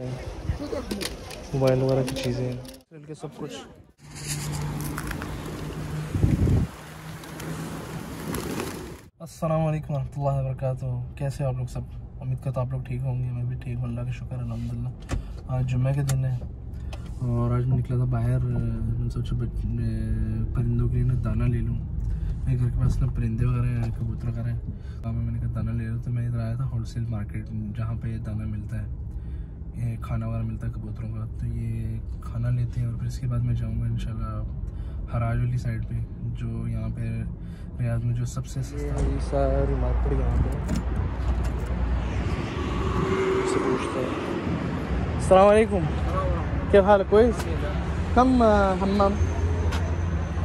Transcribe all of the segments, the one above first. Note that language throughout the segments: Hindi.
मोबाइल वगैरह की चीज़ें। के सब कुछ। अस्सलाम वालेकुम रहमतुल्लाहि व बरकातुहू कैसे हो आप लोग सब? उम्मीद करता आप लोग ठीक होंगे मैं भी ठीक हूँ। अल्लाह का शुक्र अलहमदिल्ला। आज जुम्मे के दिन है और आज मैं निकला था बाहर मैंने सोचा परिंदों के लिए ना दाना ले लूँ। मेरे घर के पास ना परिंदे वगैरह हैं कबूतर वगैरह हैं। वहाँ मैंने कहा दाना ले लूँ। तो मैं इधर आया था होलसेल मार्केट जहाँ पे दाना मिलता है। खाना वगैरह मिलता है कबूतरों का तो ये खाना लेते हैं और फिर इसके बाद मैं जाऊँगा इन हराज वाली साइड पे जो यहाँ पे रियाज में जो सबसे सारी मार्केट यहाँ पे अलैक्म क्या हाल कोई कम हमाम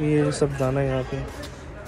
ये सब दाना यहाँ पे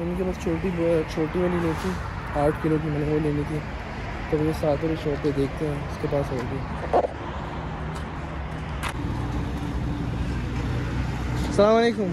इनके पास छोटी छोटी वाली नहीं थी आठ किलो की मैंने वो लेनी थी तो ये सात वाली शॉप पे देखते हैं उसके पास होगी अलकुम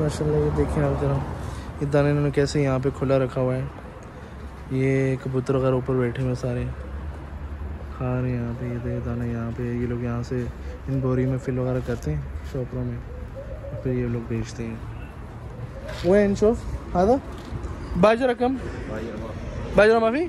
बस माशाल्लाह ये देखें आप जरा ये दाने इन्होंने कैसे यहाँ पे खुला रखा हुआ है ये कबूतर वगैरह ऊपर बैठे हुए सारे खा रहे हैं यहाँ पे ये देख दाना यहाँ पे ये लोग यहाँ से इन बोरी में फिल वगैरह करते हैं शॉपरों में फिर ये लोग बेचते हैं वो इन शोफ हाँ बाजरा कम बाजरा माफी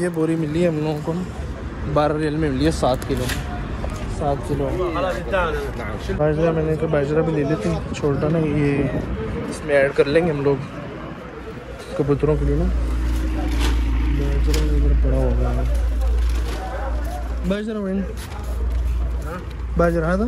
ये बोरी मिली है हम लोगों को बारह रियल में मिली है सात किलो सात किलो बाजरा मैंने कहा बाजरा भी ले लेते हैं छोटा ना ये इसमें ऐड कर लेंगे हम लोग कबूतरों के लिए ना। बाजरा मैन था।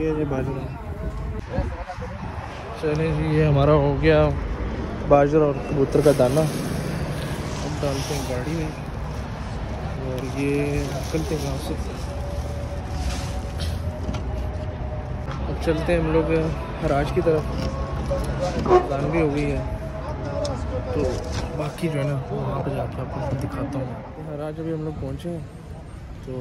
ये जी बाजरा। चले जी, ये हमारा हो गया बाजरा और कबूतर का दाना। अब डालते हैं गाड़ी में। और ये निकलते हैं यहाँ से। अब चलते हैं हम लोग हराज की तरफ़। दान भी हो गई है। तो बाकी जो है ना वहाँ पर जाकर आपको दिखाता हूँ। हराज अभी हम लोग पहुँचे हैं। तो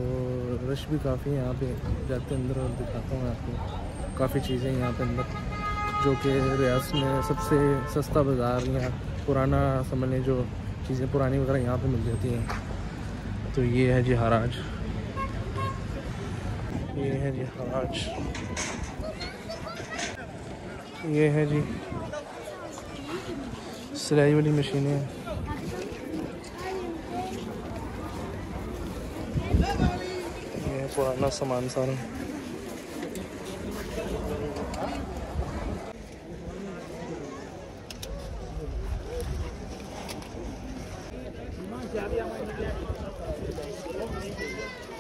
रश भी काफ़ी है यहाँ पे। जाते अंदर और दिखाता हूँ आपको। काफ़ी चीज़ें यहाँ पे अंदर। जो कि रियास में सबसे सस्ता बाज़ार या पुराना, समझ लें जो चीज़ें पुरानी वगैरह यहाँ पे मिल जाती हैं। तो ये है जी हराज। ये है जी हराज। ये है जी सिलाई वाली मशीनें। हैं ये पुराना सामान सारा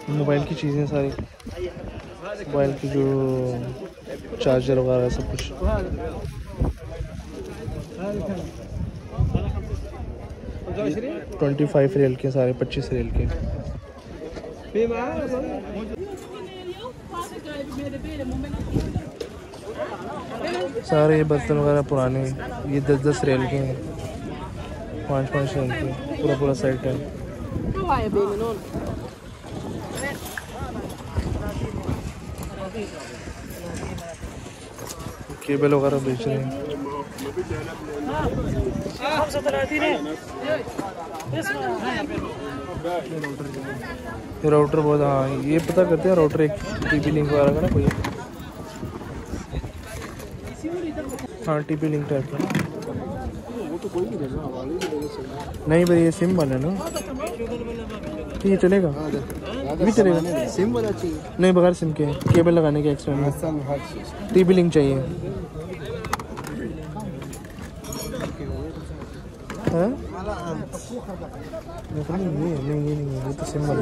मोबाइल की चीज़ें सारी। मोबाइल की जो चार्जर वगैरह सब कुछ। ट्वेंटी फाइव रेल के, सारे पच्चीस रेल के। सारे ये बर्तन वगैरह पुराने, ये दस दस रेल के हैं। पाँच पाँच रेल के पूरा पूरा सेट है। केबल वगैरह बेच रहे हैं। राउटर बहुत हाँ ये पता करते हैं राउटर एक टीपी लिंक वगैरह का ना कोई। हाँ टीपी लिंक टाइप का। नहीं भाई ये सिम वाला ना। ये चलेगा? भी चलेगा? सिम वाला चाहिए। नहीं बगैर सिम के। केबल लगाने के एक्स्ट्रा में। हर चीज़ टीवी लिंक चाहिए। हाँ? नहीं नहीं नहीं है ये तो सिम वाला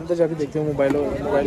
अंदर जाके देखते हैं मोबाइल मोबाइल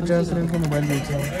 पचास रन का मोबाइल बेच रहे हैं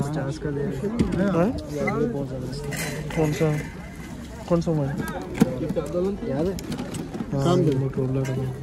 50 का दे हाँ? कौन सा कौन सा मोबाइल याद है हाँ ये मोटरोला का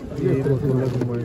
30 ये मोटरोला का मोबाइल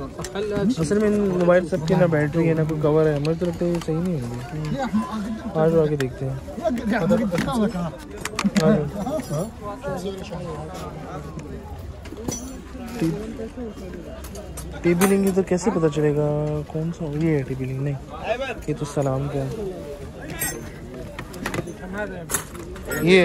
असल में मोबाइल सबके ना बैटरी है, ना कोई कवर है। मुझे तो लगता है ये सही नहीं है आज आगे देखते हैं। टीबी लिंग तो कैसे पता चलेगा कौन सा? ये है टीबी लिंग नहीं। ये तो सलाम का ये।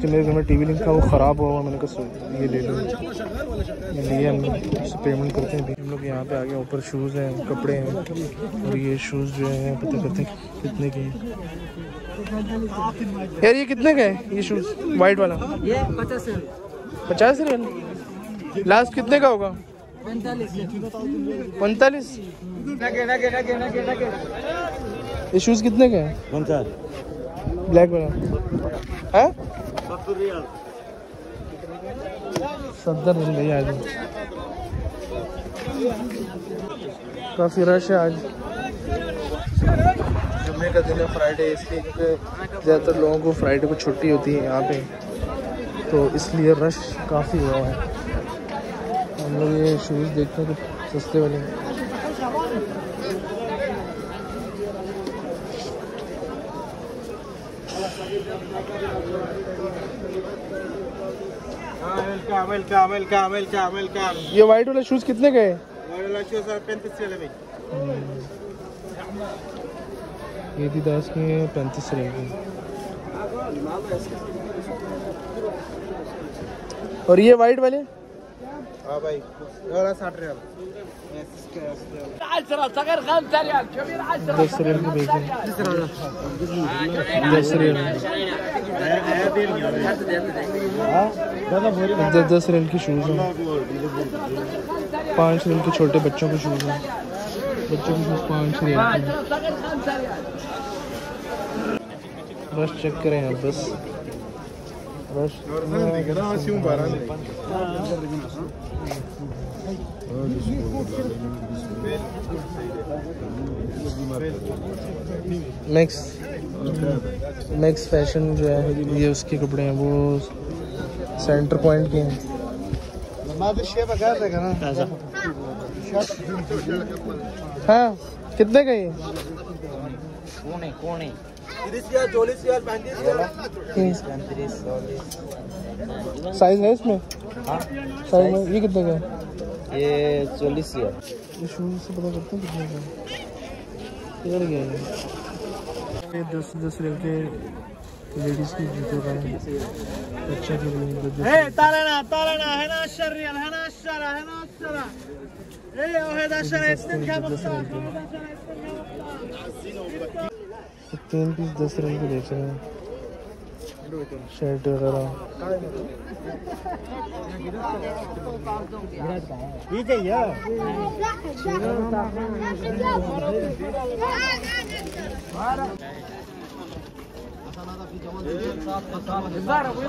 कि मेरे घर में टीवी लिंक था वो ख़राब हुआ हुआ मैंने कहा ये ले लो। ये लिए हम उससे पेमेंट करते हैं हम लोग यहाँ पे आ गए ऊपर शूज़ हैं कपड़े हैं और ये शूज़ जो है पता करते हैं कितने के हैं। यार ये कितने का है ये शूज़ वाइट वाला। ये 50 पचास रियल लास्ट कितने का होगा? पैंतालीस। ये शूज़ कितने का है? ब्लैक वाला। है? सत्तर भैया आज। काफ़ी रश है आज। जुम्मे का दिन है फ्राइडे इसलिए क्योंकि ज़्यादातर लोगों को फ्राइडे को छुट्टी होती है यहाँ पे। तो इसलिए रश काफ़ी हुआ है। हम लोग ये शूज़ देखते हैं तो सस्ते वाले। Welcome welcome welcome welcome welcome ये वाइट वाला शूज़ कितने का है? वाला शो सर 35 चले भाई ये थी दस की पैंतीस रहेगी और ये वाइट वाले? हाँ भाई 60 रियल दस रियल के बेच दस रियल दस दस रियल के शूज़ हैं। पाँच रियल के छोटे बच्चों के शूज़ हैं। बच्चों के शूज़ पाँच के। हैं। चेक करें यार बस। मैक्स मैक्स फ़ैशन जो है, ये उसके कपड़े हैं, वो सेंटर पॉइंट के हैं। हाँ कितने का ये? साइज़ है इसमें? साइज़ में ये कितने का ये चालीस हज़ार ये शूज़ से पता करते हैं कितने का है। ये दस दस के लेडीज़ की जूते का अच्छा जो ए तालाना तालाना है ना शरीर है ना शरा है ना शरा ए ओहे दशर इतने क्या बकता है ना शरा इतने तीन पीस दस रन के बेच रहे हैं शर्ट वगैरह ये चाहिए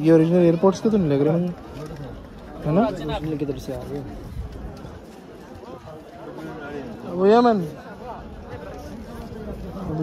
ये ओरिजिनल एयरपोर्ट्स के तो नहीं लग रहे मुझे है ना किधर से आ रहे वो यमन अबू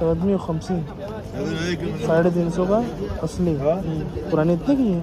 350 साढ़े तीन सौ का असली पुराने इतने की है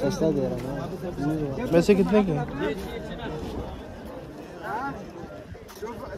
सस्ता दे रहा वैसे कितने की है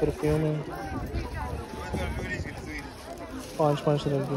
परफ्यूम है पाँच पाँच तरह के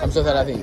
35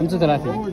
35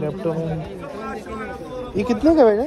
लैपटॉप है ये कितने का बेटा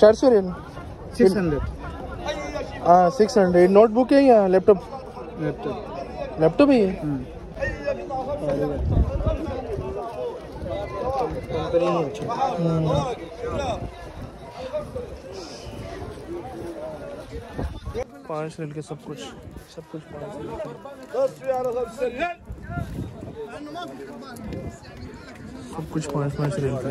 चार सौ रियल 600 हाँ सिक्स हंड्रेड नोटबुक है या लैपटॉप लैपटॉप लैपटॉप है ये हम्म। पाँच रियल के सब कुछ सब कुछ पाँच रियल के। सब कुछ पाँच पाँच रियल के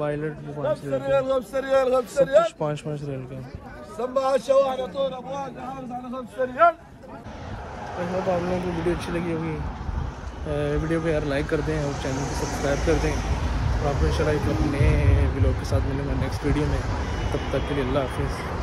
वायलट पाँच पाँच पाँच रेल का आप लोगों को वीडियो अच्छी लगी होगी वीडियो को यार लाइक कर दें और चैनल को सब्सक्राइब कर दें। और आप इन शाला एक नए ब्लॉग के साथ मिलेंगे नेक्स्ट वीडियो में। तब तक के लिए अल्लाह हाफिज़।